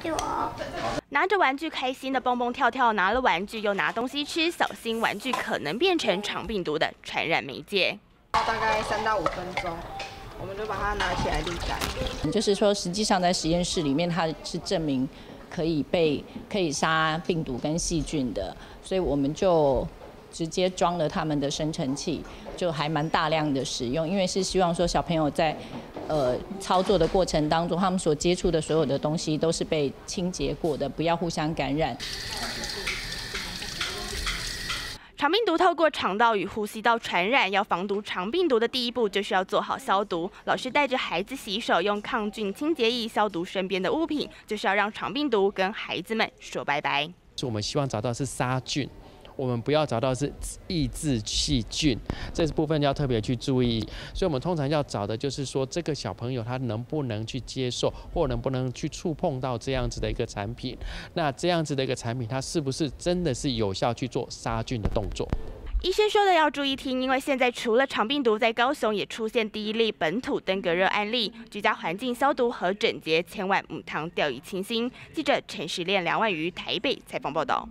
具哦。拿着玩具开心的蹦蹦跳跳，拿了玩具又拿东西吃，小心玩具可能变成肠病毒的传染媒介。大概三到五分钟，我们就把它拿起来沥干。就是说，实际上在实验室里面，它是证明可以被可以杀病毒跟细菌的，所以我们就。直接装了他们的生成器，就还蛮大量的使用，因为是希望说小朋友在呃操作的过程当中，他们所接触的所有的东西都是被清洁过的，不要互相感染。肠病毒透过肠道与呼吸道传染，要防毒肠病毒的第一步就是要做好消毒。老师带着孩子洗手，用抗菌清洁液消毒身边的物品，就是要让肠病毒跟孩子们说拜拜。是我们希望找到是杀菌。我们不要找到是抑制细菌，这部分要特别去注意。所以，我们通常要找的就是说，这个小朋友他能不能去接受，或能不能去触碰到这样子的一个产品。那这样子的一个产品，它是不是真的是有效去做杀菌的动作？医生说的要注意听，因为现在除了肠病毒，在高雄也出现第一例本土登革热案例。居家环境消毒和整洁，千万母汤掉以轻心。记者陈时炼、梁万瑜台北采访报道。